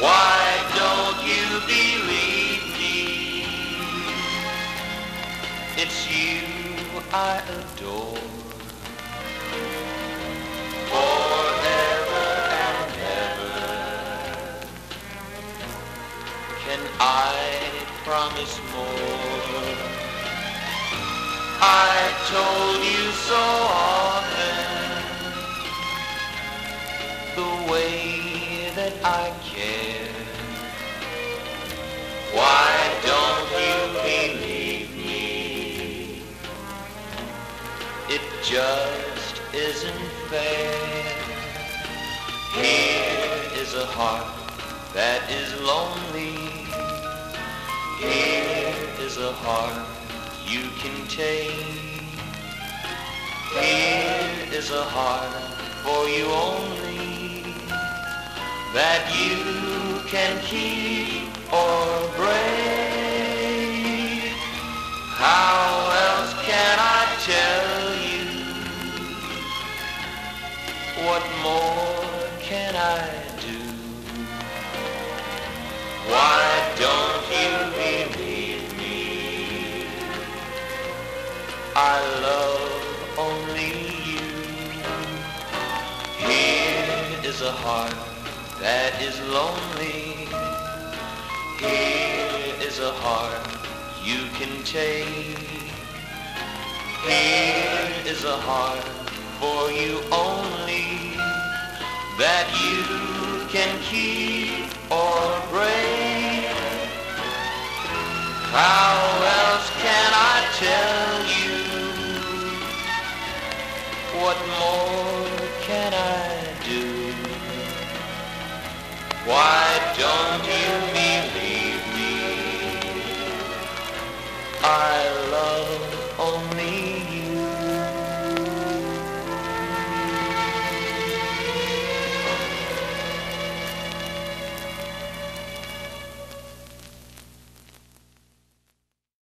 Why don't you believe me? It's you I adore. Forever and ever. Can I promise more? I told you so often the way that I care. Why don't you believe me? It just isn't fair. Here is a heart that is lonely. Here is a heart you can take. Here is a heart for you only that you can keep or break. How else can I tell you? What more can I do? Why don't you believe me? I love only you. Here is a heart that is lonely. Here is a heart you can take. Here is a heart for you only that you can keep or break. How else can I tell you? What more can I do? Why